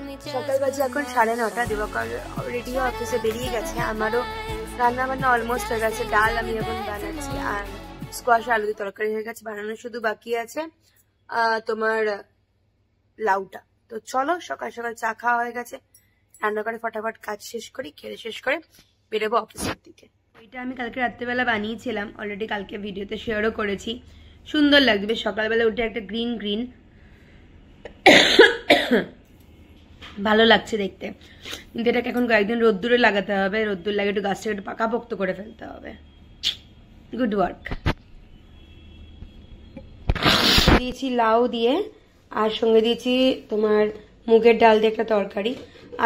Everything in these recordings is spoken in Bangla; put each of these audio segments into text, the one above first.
আমি সকাল এখন সাড়ে নটা অফিসে বেরিয়ে গেছে। আমারও রান্না বান্না অলমোস্ট হয়ে গেছে, ডাল আমি এখন বানাচ্ছি, আর স্কোয়াশ আলু দিয়ে তরকারি হয়ে গেছে, বানানো শুধু বাকি আছে তোমার লাউটা। তো চলো, সকাল সকাল চা খাওয়া হয়ে গেছে। রান্না করে ফটাফট কাজ শেষ করি, খেয়ে শেষ করে বেরোবো অফিসের দিকে। ওইটা আমি কালকে রাত্রেবেলা বানিয়েছিলাম অলরেডি কালকে ভিডিওতে শেয়ারও করেছি। সুন্দর লাগবে, সকালবেলা উঠে একটা গ্রিন গ্রিন ভালো লাগছে দেখতে। কিন্তু এটাকে এখন কয়েকদিন রোদ্দুরে লাগাতে হবে, রোদ্দুর লাগে একটু গাছটাকে একটু পাকাপোক্ত করে ফেলতে হবে। গুড ওয়ার্ক দিয়েছি লাউ দিয়ে, আর সঙ্গে দিয়েছি তোমার মুগের ডাল দিয়ে একটা তরকারি।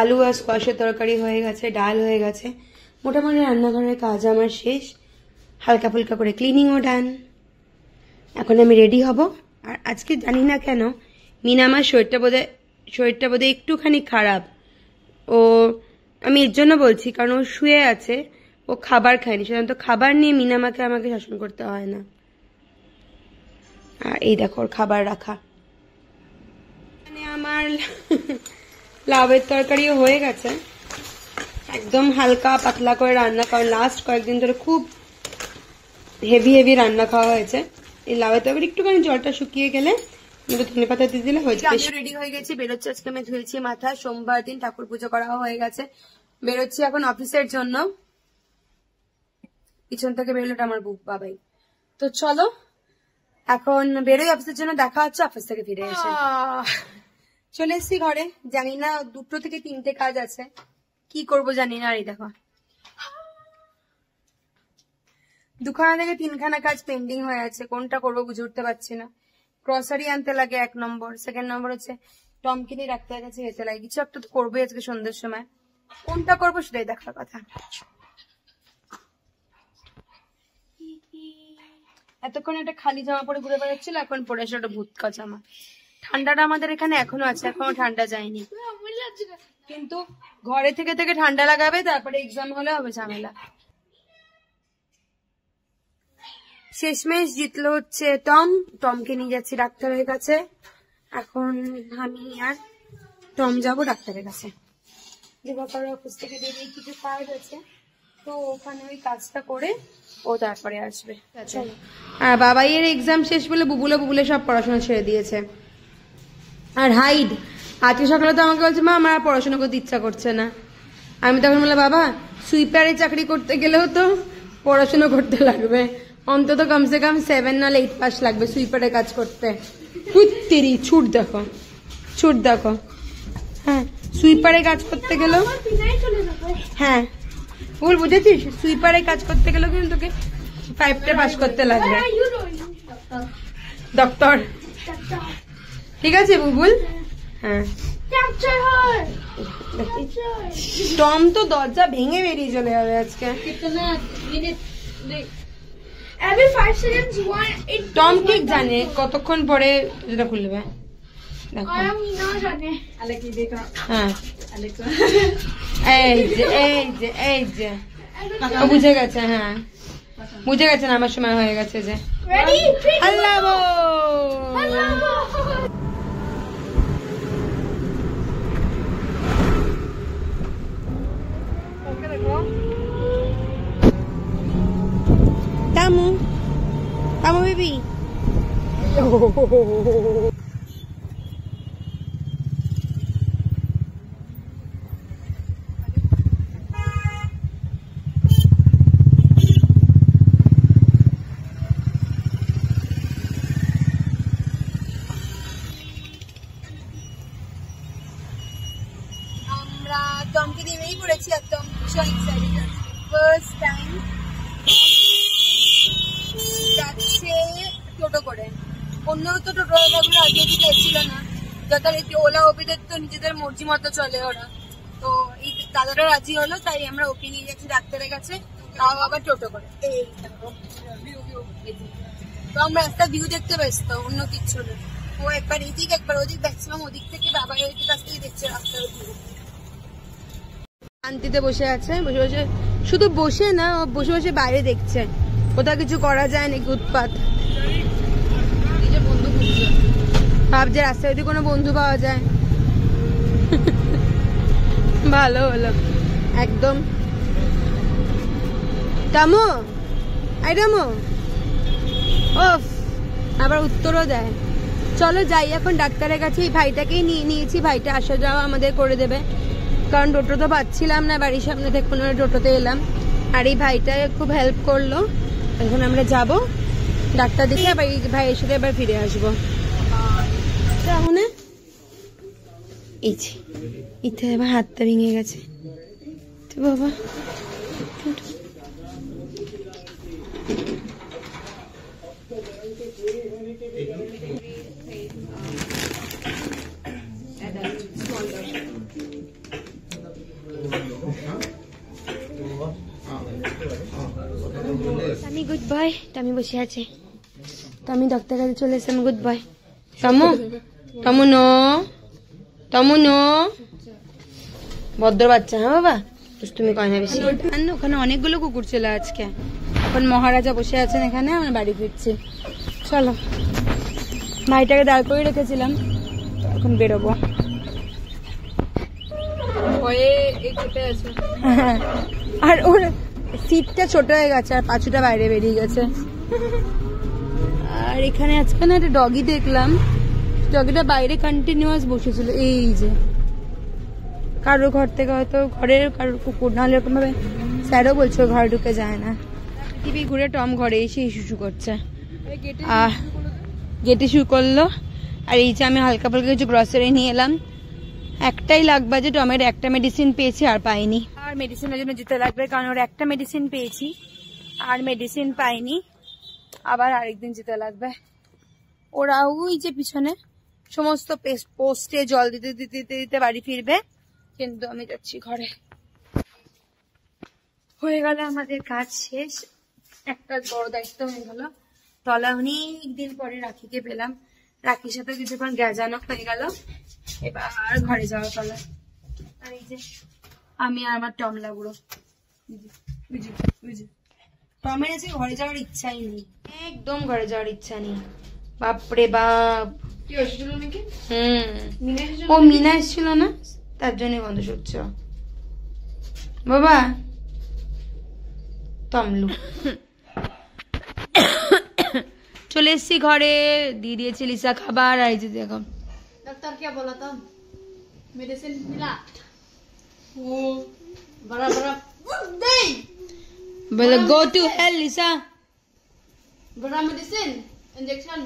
আলু আর স্কোয়াশের তরকারি হয়ে গেছে, ডাল হয়ে গেছে। মোটামুটি রান্নাঘরের কাজ আমার শেষ। হালকা ফুলকা করে ক্লিনিংও ডান এখন আমি রেডি হব। আর আজকে জানি না কেন, মিনা আমার শরীরটা বোধহয় শরীরটা বোধহয় একটুখানি খারাপ। ও, আমি এর জন্য বলছি, কারণ ও শুয়ে আছে, ও খাবার খায়নি। সাধারণত খাবার নিয়ে মিনামাকে আমাকে শাসন করতে হয় না। আর এই দেখো, ওর খাবার রাখা। মানে আমার লাভের তরকারিও হয়ে গেছে। একদম হালকা পাতলা করে রান্না কারণ লাস্ট কয়েকদিন ধরে খুব হেভি হেভি রান্না খাওয়া হয়েছে। এই লাউয়ের তরকারি একটুখানি জলটা শুকিয়ে গেলে একটু ধনে পাতা দিয়ে দিলে হয়ে যাবে। রেডি হয়ে গেছি বেরোচ্ছি আজকে আমি ধুয়েছি মাথা। সোমবার দিন ঠাকুর পুজো করা হয়ে গেছে। বেরোচ্ছি এখন অফিসের জন্য। পিছন থেকে বেরোলোটা আমার বুক বাবাই। তো চলো এখন বেরোই অফিসের জন্য দেখা হচ্ছে অফিস থেকে ফিরে এসে। চলে এসছি ঘরে। জানি না দুটো থেকে তিনটে কাজ আছে। কি করব জানি না, আর এই দেখো। দুখানা থেকে তিনখানা কাজ পেন্ডিং হয়ে আছে, কোনটা করব বুঝে উঠতে পারছি না। গ্রসারি আনতে লাগে এক নম্বর সেকেন্ড নম্বর হচ্ছে টমকিনি রাখতে গেছে যেতে লাগে। কিছু একটা তো করবোই আজকে সন্ধ্যের সময়। কোনটা করব সেটাই দেখার কথা। এতক্ষণ একটা খালি জামা পরে ঘুরে বেড়াচ্ছিল, এখন পরে এসে একটা ভূতকা জামা ঠান্ডাটা আমাদের এখানে এখনও আছে, এখনও ঠান্ডা যায়নি। কিন্তু ঘরে থেকে থেকে ঠান্ডা লাগাবে তারপরে এক্সাম হলে হবে ঝামেলা। শেষমেশ জিতলো হচ্ছে টম। টমকে নিয়ে যাচ্ছি ডাক্তারের কাছে। এখন আমি আর টম যাব ডাক্তারের কাছে। দিবাকর অফিস থেকে বেরিয়ে কিছু কাজ আছে। তো ওখানে ওই কাজটা করে ও তারপরে আসবে। চলো। আর বাবাইয়ের এক্সাম শেষ বলে বুবুলে বুবুলে সব পড়াশোনা ছেড়ে দিয়েছে। আর হাইড আজকে সকালে তো আমাকে বলছে মা আমার আর পড়াশোনা করতে ইচ্ছা করছে না। আমি তখন বললাম বাবা সুইপারে চাকরি করতে গেলেও তো পড়াশোনা করতে লাগবে। অন্তত কমসে কম সেভেন নাহলে এইট পাস লাগবে সুইপারে কাজ করতে। তেরি ছুট দেখো ছুট দেখো। হ্যাঁ সুইপারে কাজ করতে গেলেও হ্যাঁ। ভুল বুঝেছিস? সুইপারে কাজ করতে গেলেও কিন্তু তোকে ফাইভটা পাস করতে লাগবে। ডক্টর ঠিক আছে বুবুল? হ্যাঁ। টম তো দরজা ভেঙে বেরিয়ে চলে যাবে আজকে. টম ঠিক জানে কতক্ষণ পরে যেটা খুলবে। হ্যাঁ। বুঝে গেছে হ্যাঁ। বুঝে গেছে না আমার সময় হয়ে গেছে যে. আল্লাহ 오호호호호호 অন্য তো দাদাগুলো আগে দিকে এসেছিল না। যথারীতি ওলা ওবিদের তো নিজেদের মর্জি মতো চলে ওরা। তো এই দাদারা রাজি হলো, তাই আমরা ওকে নিয়ে যাচ্ছি ডাক্তারের কাছে। তাও আবার টোটো করে। তো আমরা একটা ভিউ দেখতে ব্যস্ত, অন্য কিচ্ছু না। ও একবার এদিক, একবার ওদিক ম্যাক্সিমাম ওদিক থেকে বাবার ওদিক কাছ থেকে দেখছে রাস্তার ভিউ শান্তিতে বসে আছে, বসে বসে শুধু বসে না বসে বসে বাইরে দেখছে। কোথাও কিছু করা যায় নাকি উৎপাত। ভাবছে রাস্তায় যদি কোনো বন্ধু পাওয়া যায়। ভালো হলো। একদম। টামো, আই টামো। ওফ, আবার উত্তরও দেয়। চলো যাই, এখন ডাক্তারের কাছে এই ভাইটাকেই নিয়ে নিয়েছি। ভাইটা আসা যাওয়া আমাদের করে দেবে। কারণ টোটো তো পাচ্ছিলাম না, বাড়ির সামনে থেকে কোনো টোটোতে এলাম। আর এই ভাইটা খুব হেল্প করল। এখন আমরা যাব। ডাক্তার দেখে আবার এই ভাইয়ের সাথে আবার ফিরে আসব। তাহলে এই যে ইতে আবার হাতটা ভেঙে গেছে। তো বাবা আমি গুড বয় আমি বসে আছে। তো আমি ডাক্তার কাছে চলে এসে, আমি good boy Tomu Tomu no Tomu no ভদ্র বাচ্চা হ্যাঁ বাবা? তুমি কয় না বেশি? ওখানে অনেকগুলো কুকুর ছিল আজকে। এখন মহারাজা বসে আছেন এখানে আমরা বাড়ি ফিরছি। চলো। ভাইটাকে দাঁড় করে রেখেছিলাম এখন বেরোবো। আর ওর সিটটা ছোট হয়ে গেছে আর পাঁচুটা বাইরে বেরিয়ে গেছে। আর এখানে আজকে না একটা ডগি দেখলাম। ডগিটা বাইরে কন্টিনিউয়াস বসেছিল এই যে। কারোর ঘর থেকে হয়তো ঘরের কারোর কুকুর নাহলে এরকম ভাবে স্যারও বলছে ঘরে ঢুকে যায় না। টিভি ঘুরে টম ঘরে এসে শুশু করছে। আহ গেটে শুরু করল। আর এই যে আমি হালকা পালকা কিছু গ্রসারি নিয়ে এলাম। একটাই লাগবে যে টমের একটা মেডিসিন পেয়েছি আর পাইনি। আর মেডিসিনের জন্য যেতে লাগবে কারণ ওর একটা মেডিসিন পেয়েছি আর মেডিসিন পাইনি। আবার আরেকদিন যেতে লাগবে। ওরা ওই যে পিছনে সমস্ত পোস্টে জল দিতে দিতে দিতে দিতে বাড়ি ফিরবে। কিন্তু আমি যাচ্ছি ঘরে। হয়ে গেল আমাদের কাজ শেষ। একটা বড় দায়িত্ব হয়ে গেল। তলা অনেক দিন পরে রাখিকে পেলাম। রাখির সাথে কিছুক্ষণ গেজানো হয়ে গেল। এবার ঘরে যাওয়ার পালা। আর এই যে, আমি আর আমার টমলা বুঝি টমের আছে ঘরে যাওয়ার ইচ্ছাই নেই। একদম ঘরে যাওয়ার ইচ্ছা নেই। বাপরে বাপ। চলে এসছি ঘরে। দিয়ে দিয়েছি লিসা খাবার। আর এই যে দেখো। বলে গো টু হেল লিসা। বড়া মেডিসিন ইনজেকশন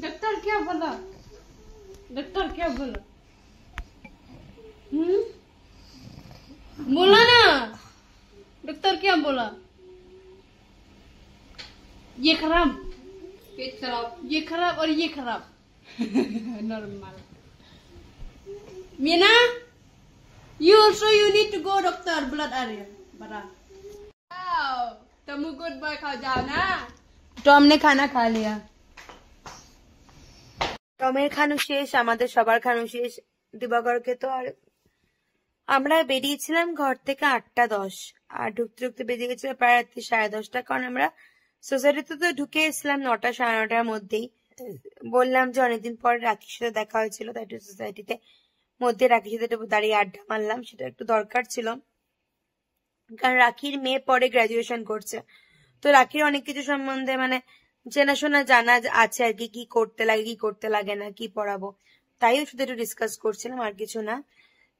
डॉक्टर क्या बोला? डॉक्टर क्या बोला? हम्म? बोला ना। डॉक्टर क्या बोला? ये खराब। पेट खराब। ये खराब और ये खराब। Normal Meena you also you need to go doctor blood area wow तुम गुड बॉय खाओ जाओ ना টম নে খানা খা লিয়া টমের খানু শেষ আমাদের সবার খানু শেষ দিবাকরকে তো আর আমরা বেরিয়েছিলাম ঘর থেকে আটটা দশ আর ঢুকতে ঢুকতে বেরিয়ে গেছিল প্রায় রাত্রি সাড়ে দশটা কারণ আমরা সোসাইটিতে তো ঢুকে এসেছিলাম নটা সাড়ে নটার মধ্যেই বললাম যে অনেকদিন পর রাখির সাথে দেখা হয়েছিল তাই একটু সোসাইটিতে মধ্যে রাখির সাথে একটু দাঁড়িয়ে আড্ডা মারলাম সেটা একটু দরকার ছিল কারণ রাখির মেয়ে পরে গ্রাজুয়েশন করছে। তো রাখির অনেক কিছু সম্বন্ধে মানে চেনাশোনা জানা আছে আর কি কি করতে লাগে, কি করতে লাগে না, কি পড়াবো। তাইও শুধু একটু ডিসকাস করছিলাম, আর কিছু না।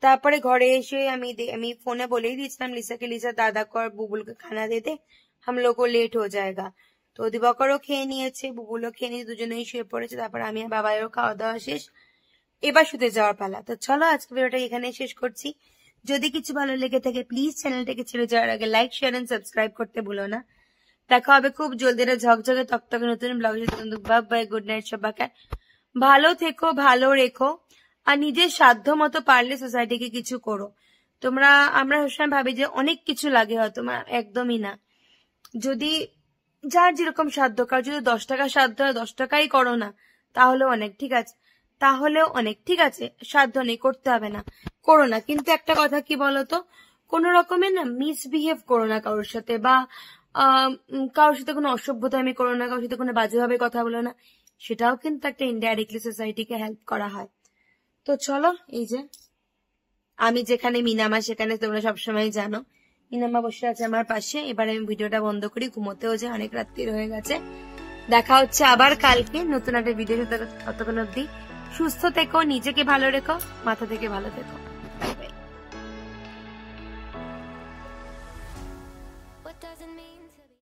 তারপরে ঘরে এসে আমি আমি ফোনে বলেই দিয়েছিলাম, লিসাকে, লিসা, দাদা কর, বুবুলকে খানা দে দে, হাম লোগো লেট হয়ে যায়গা। তো দিবাকরও খেয়ে নিয়েছে, বুবুলও খেয়ে নিয়েছে দুজনেই শুয়ে পড়েছে, তারপর আমি আর বাবাইও খাওয়া দাওয়া শেষ। এবার শুতে যাওয়ার পালা। তো চলো আজকে ভিডিওটা এখানে শেষ করছি। যদি কিছু ভালো লেগে থাকে প্লিজ চ্যানেলটাকে ছেড়ে যাওয়ার আগে লাইক শেয়ার এন্ড সাবস্ক্রাইব করতে ভুলো না। দেখা হবে খুব জলদি ঝকঝকে তকতকে নতুন ব্লগ বাই গুড নাইট সবাইকে ভালো থেকো, ভালো রেখো, আর নিজের সাধ্য মতো পারলে সোসাইটিকে কিছু করো। তোমরা, আমরা সবসময় ভাবি যে অনেক কিছু লাগে হয়তো একদমই না। যদি যার যেরকম সাধ্য, কার যদি দশ টাকা সাধ্য হয়, দশ টাকাই করো না তাহলে অনেক, ঠিক আছে? তাহলেও অনেক, ঠিক আছে? সাধ্য নেই, করতে হবে না। করো না। কিন্তু একটা কথা কি বলতো? কোন রকমের না মিসবিহেভ করো না কারোর সাথে বা কারোর সাথে কোনো অসভ্যতা আমি করো না, কারোর সাথে কোনো বাজেভাবে কথা বলো না। সেটাও কিন্তু একটা ইনডাইরেক্টলি সোসাইটিকে হেল্প করা হয়। তো চলো, এই যে, আমি যেখানে মিনামা, সেখানে তোমরা সবসময় জানো। মিনামা বসে আছে আমার পাশে। এবার আমি ভিডিওটা বন্ধ করি। ঘুমোতেও যে অনেক রাত্রির হয়ে গেছে। দেখা হচ্ছে আবার কালকে নতুন একটা ভিডিও ততক্ষণ অব্দি সুস্থ থেকো, নিজেকে ভালো রেখো, মাথা থেকে ভালো থেকো।